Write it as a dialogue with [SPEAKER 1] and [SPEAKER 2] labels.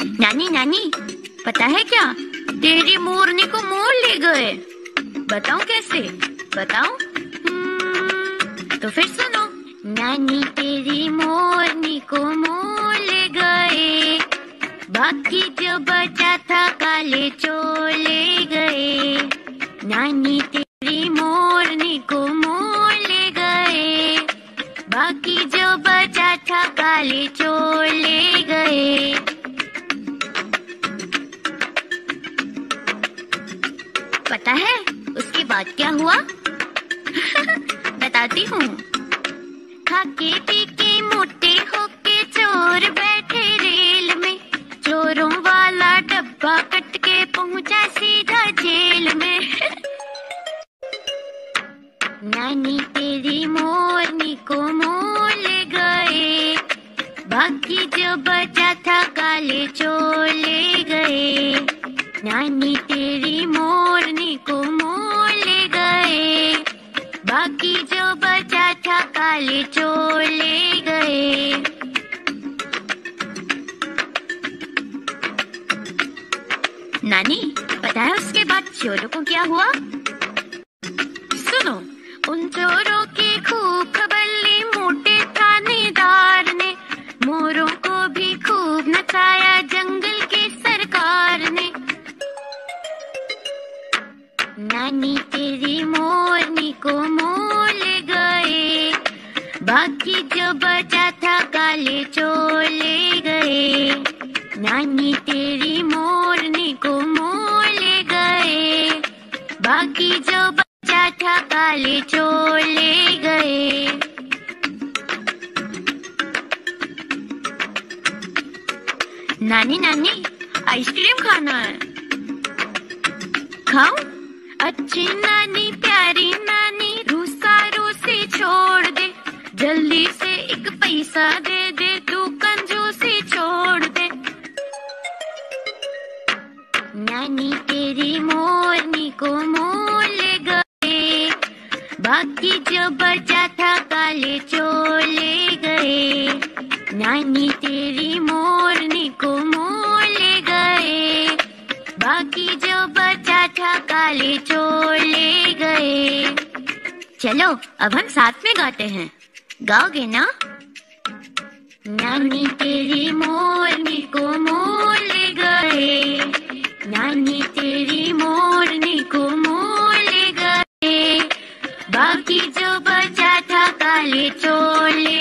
[SPEAKER 1] नानी नानी पता है क्या? तेरी मोरनी को मोर ले गए। बताऊँ कैसे? बताऊँ? हम्म, तो फिर सुनो। नानी तेरी मोरनी को मोर ले गए। बाकी जो बचा था काले चोर ले गए। नानी तेरी मोरनी को मोर ले गए। बाकी जो बचा था काले चोर ले गए। पता है उसके बाद क्या हुआ? बताती हूँ। खाके पी के मोटे होके चोर बैठे रेल में। चोरों वाला डब्बा कट के पहुँचा सीधा जेल में। नानी तेरी मोरनी को मोल गए। बाकी जो बचा था काले चोर बाकी जो बचा था काले चोर ले गए। नानी पता है उसके बाद चोरों को क्या हुआ? सुनो, उन चोरों की खूब खबर ली, मोटे थानेदार ने मोरों को भी खूब नचाया। नानी तेरी मोरनी को मोर ले गए। बाकी जो बचा था काले चोर ले गए। नानी तेरी मोरनी को मोर ले गए। बाकी जो बचा था काले चोर ले गए। नानी नानी, आइसक्रीम खाना है। खाऊं? अच्छी नानी, प्यारी नानी, रूसा रूसी छोड़ दे। जल्दी से एक पैसा दे दे, तू कंजूसी छोड़ दे। नानी तेरी मोरनी को मोर ले गए। बाकी जो बचा था काले चोर ले गए। नानी तेरी मोरनी को मोर ले गए। बाकी जो काले चोर ले गए। चलो, अब हम साथ में गाते हैं। गाओगे ना? नानी तेरी मोरनी को मोर ले गए। नानी तेरी मोरनी को मोर ले गए। बाकी जो बचा था काले चोर ले